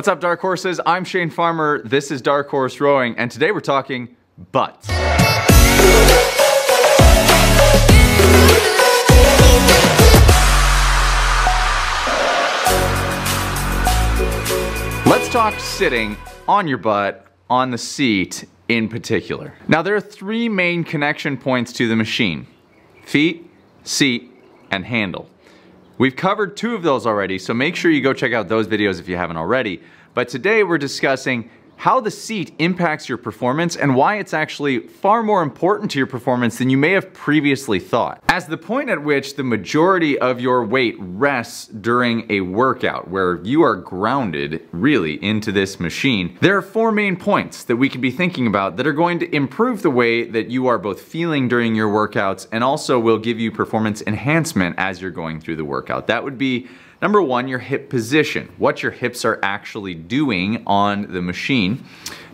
What's up, Dark Horses? I'm Shane Farmer. This is Dark Horse Rowing, and today we're talking butts. Let's talk sitting on your butt on the seat in particular. Now, there are three main connection points to the machine feet, seat, and handle. We've covered two of those already, so make sure you go check out those videos if you haven't already. But today we're discussing how the seat impacts your performance and why it's actually far more important to your performance than you may have previously thought. As the point at which the majority of your weight rests during a workout where you are grounded really into this machine, there are four main points that we could be thinking about that are going to improve the way that you are both feeling during your workouts and also will give you performance enhancement as you're going through the workout. That would be Number one, your hip position, what your hips are actually doing on the machine.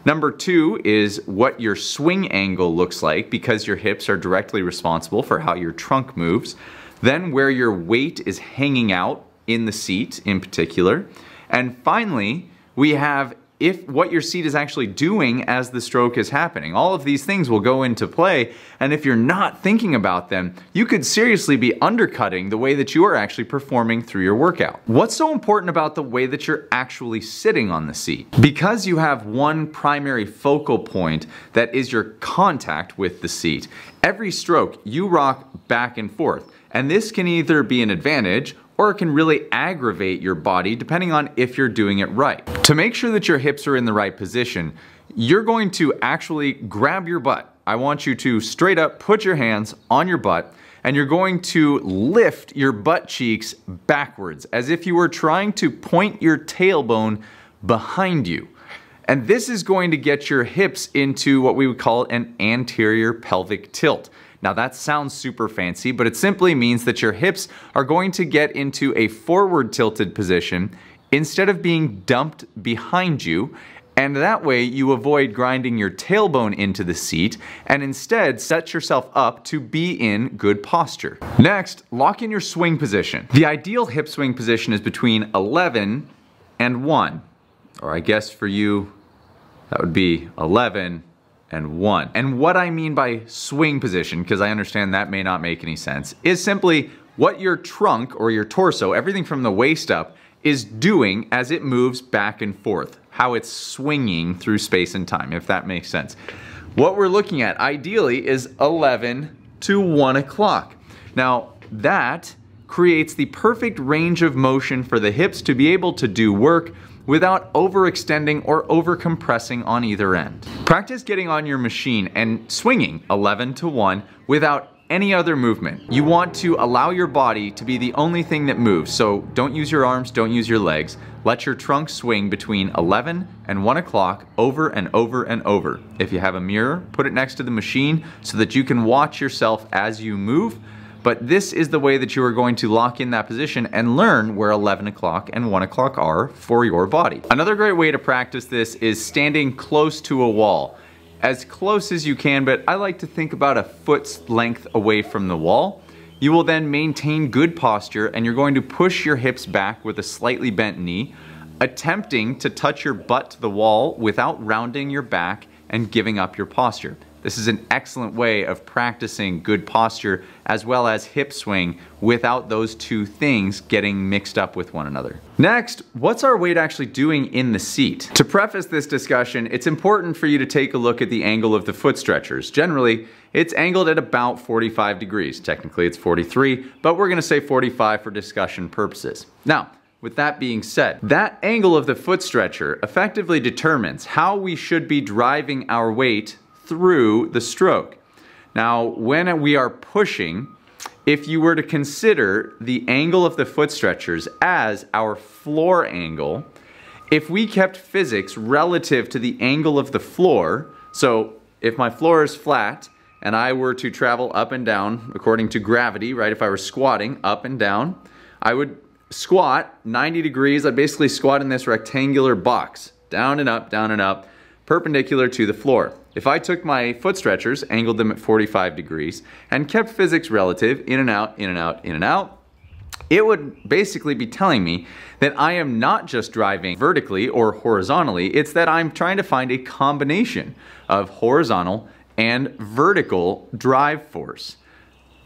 Number two is what your swing angle looks like because your hips are directly responsible for how your trunk moves. Then where your weight is hanging out in the seat in particular. And finally, we have if what your seat is actually doing as the stroke is happening. All of these things will go into play, and if you're not thinking about them, you could seriously be undercutting the way that you are actually performing through your workout. What's so important about the way that you're actually sitting on the seat? Because you have one primary focal point that is your contact with the seat, every stroke you rock back and forth. And this can either be an advantage or it can really aggravate your body depending on if you're doing it right. To make sure that your hips are in the right position, you're going to actually grab your butt. I want you to straight up put your hands on your butt and you're going to lift your butt cheeks backwards as if you were trying to point your tailbone behind you. And this is going to get your hips into what we would call an anterior pelvic tilt. Now that sounds super fancy, but it simply means that your hips are going to get into a forward tilted position instead of being dumped behind you and that way you avoid grinding your tailbone into the seat and instead set yourself up to be in good posture. Next, lock in your swing position. The ideal hip swing position is between 11 and 1. Or I guess for you, that would be 11 and one. And what I mean by swing position, because I understand that may not make any sense, is simply what your trunk or your torso, everything from the waist up, is doing as it moves back and forth, how it's swinging through space and time, if that makes sense. What we're looking at ideally is 11 to 1 o'clock. Now that creates the perfect range of motion for the hips to be able to do work without overextending or overcompressing on either end. Practice getting on your machine and swinging 11 to 1 without any other movement. You want to allow your body to be the only thing that moves, so don't use your arms, don't use your legs. Let your trunk swing between 11 and 1 o'clock over and over and over. If you have a mirror, put it next to the machine so that you can watch yourself as you move but this is the way that you are going to lock in that position and learn where 11 o'clock and 1 o'clock are for your body. Another great way to practice this is standing close to a wall. As close as you can, but I like to think about a foot's length away from the wall. You will then maintain good posture and you're going to push your hips back with a slightly bent knee, attempting to touch your butt to the wall without rounding your back and giving up your posture. This is an excellent way of practicing good posture as well as hip swing without those two things getting mixed up with one another. Next, what's our weight actually doing in the seat? To preface this discussion, it's important for you to take a look at the angle of the foot stretchers. Generally, it's angled at about 45 degrees. Technically it's 43, but we're gonna say 45 for discussion purposes. Now, with that being said, that angle of the foot stretcher effectively determines how we should be driving our weight through the stroke. Now, when we are pushing, if you were to consider the angle of the foot stretchers as our floor angle, if we kept physics relative to the angle of the floor, so if my floor is flat and I were to travel up and down according to gravity, right, if I were squatting up and down, I would squat 90 degrees. I'd basically squat in this rectangular box, down and up, down and up, perpendicular to the floor. If I took my foot stretchers, angled them at 45 degrees, and kept physics relative, in and out, in and out, in and out, it would basically be telling me that I am not just driving vertically or horizontally, it's that I'm trying to find a combination of horizontal and vertical drive force.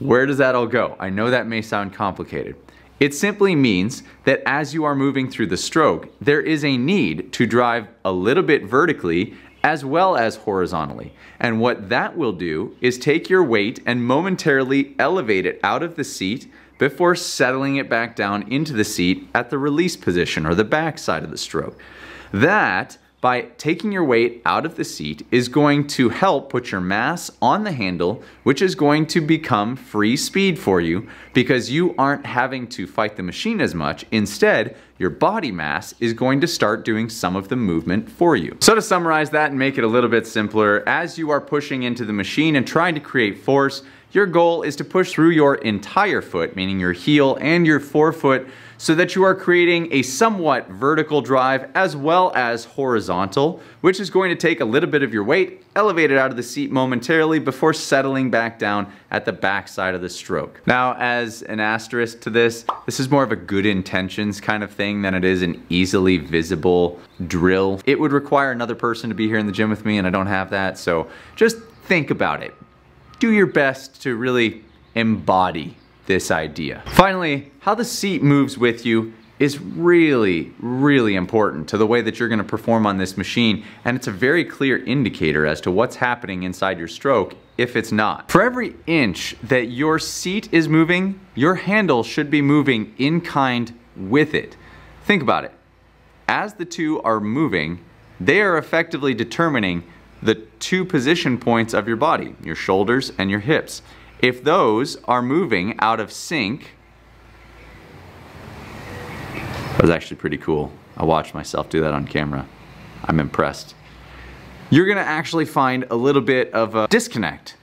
Where does that all go? I know that may sound complicated. It simply means that as you are moving through the stroke, there is a need to drive a little bit vertically as well as horizontally. And what that will do is take your weight and momentarily elevate it out of the seat before settling it back down into the seat at the release position or the back side of the stroke. That by taking your weight out of the seat is going to help put your mass on the handle, which is going to become free speed for you because you aren't having to fight the machine as much. Instead, your body mass is going to start doing some of the movement for you. So to summarize that and make it a little bit simpler, as you are pushing into the machine and trying to create force, your goal is to push through your entire foot, meaning your heel and your forefoot, so that you are creating a somewhat vertical drive as well as horizontal, which is going to take a little bit of your weight, elevate it out of the seat momentarily before settling back down at the back side of the stroke. Now, as an asterisk to this, this is more of a good intentions kind of thing than it is an easily visible drill. It would require another person to be here in the gym with me and I don't have that, so just think about it. Do your best to really embody this idea. Finally, how the seat moves with you is really, really important to the way that you're gonna perform on this machine, and it's a very clear indicator as to what's happening inside your stroke if it's not. For every inch that your seat is moving, your handle should be moving in kind with it. Think about it. As the two are moving, they are effectively determining the two position points of your body, your shoulders and your hips. If those are moving out of sync, that was actually pretty cool. I watched myself do that on camera. I'm impressed. You're gonna actually find a little bit of a disconnect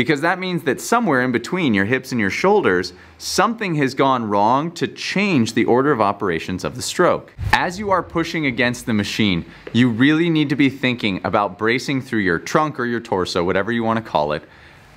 because that means that somewhere in between your hips and your shoulders, something has gone wrong to change the order of operations of the stroke. As you are pushing against the machine, you really need to be thinking about bracing through your trunk or your torso, whatever you wanna call it,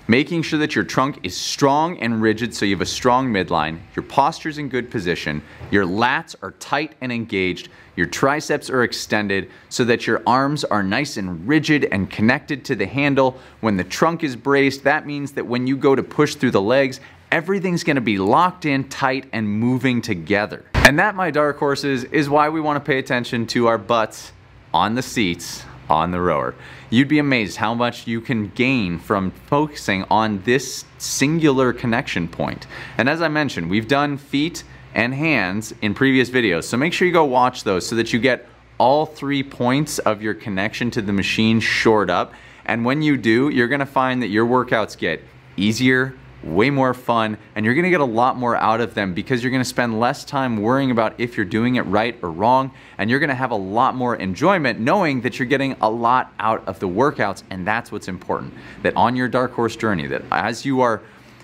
making sure that your trunk is strong and rigid so you have a strong midline, your posture's in good position, your lats are tight and engaged, your triceps are extended so that your arms are nice and rigid and connected to the handle. When the trunk is braced, that means that when you go to push through the legs, everything's gonna be locked in tight and moving together. And that, my dark horses, is why we wanna pay attention to our butts on the seats on the rower. You'd be amazed how much you can gain from focusing on this singular connection point. And as I mentioned, we've done feet and hands in previous videos, so make sure you go watch those so that you get all three points of your connection to the machine shored up. And when you do, you're gonna find that your workouts get easier, way more fun, and you're gonna get a lot more out of them because you're gonna spend less time worrying about if you're doing it right or wrong, and you're gonna have a lot more enjoyment knowing that you're getting a lot out of the workouts, and that's what's important. That on your dark horse journey, that as you are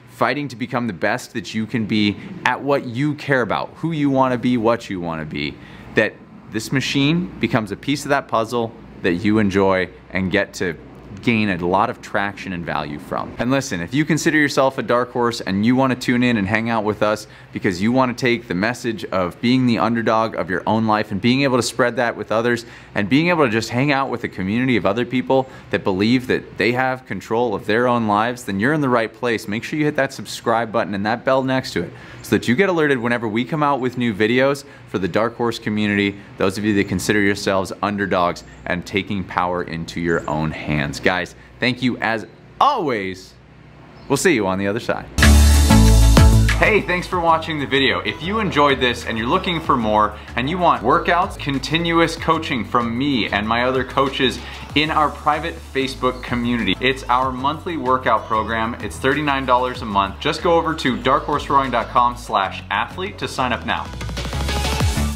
fighting to become the best that you can be at what you care about, who you wanna be, what you wanna be, that this machine becomes a piece of that puzzle that you enjoy and get to gain a lot of traction and value from. And listen, if you consider yourself a dark horse and you want to tune in and hang out with us because you want to take the message of being the underdog of your own life and being able to spread that with others and being able to just hang out with a community of other people that believe that they have control of their own lives, then you're in the right place. Make sure you hit that subscribe button and that bell next to it so that you get alerted whenever we come out with new videos for the Dark Horse community, those of you that consider yourselves underdogs and taking power into your own hands. Guys, thank you as always. We'll see you on the other side. Hey, thanks for watching the video. If you enjoyed this and you're looking for more and you want workouts, continuous coaching from me and my other coaches in our private Facebook community, it's our monthly workout program. It's $39 a month. Just go over to darkhorserowing.com slash athlete to sign up now.